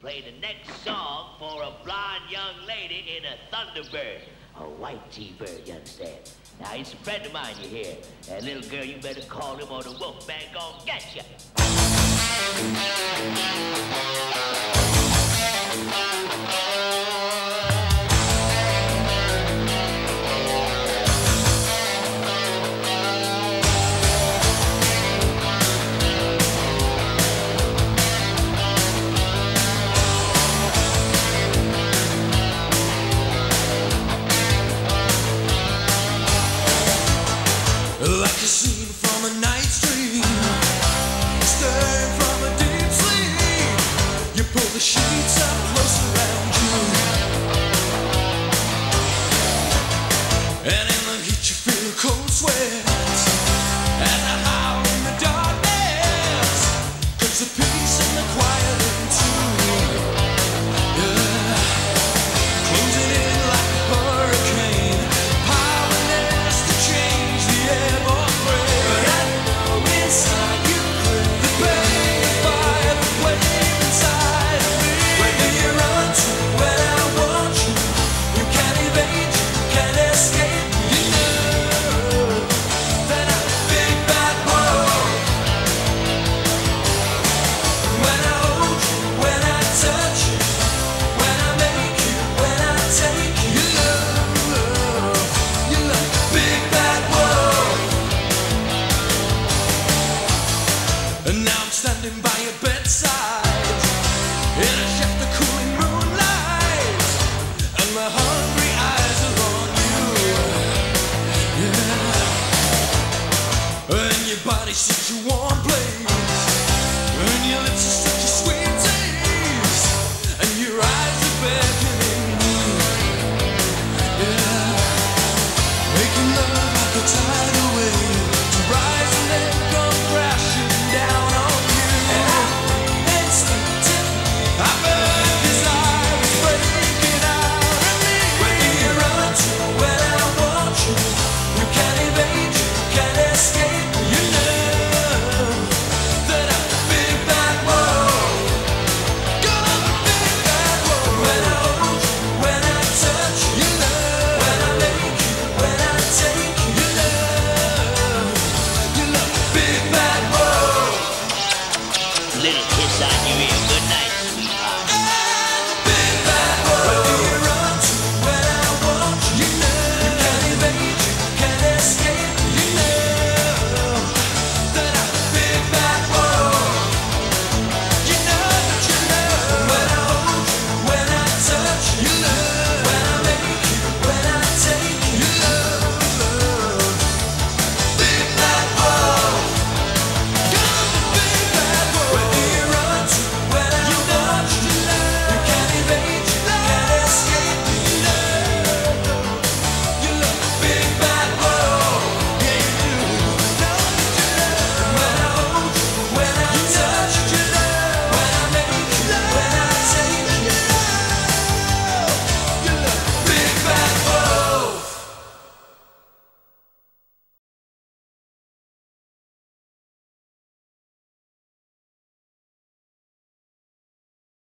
Play the next song for a blonde young lady in a Thunderbird. A white T-bird, you understand? Now, he's a friend of mine, you hear? That little girl, you better call him or the wolf man gon' get you. And in the heat you feel cold sweat I howl in the Cause the peace body sits you on play. and your lips are. little